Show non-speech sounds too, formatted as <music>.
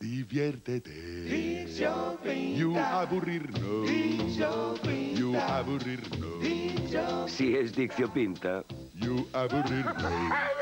Diviértete. You aburrirnos. Liceo You aburrirnos. Si es Diccio Pinta. You aburrirnos. <laughs>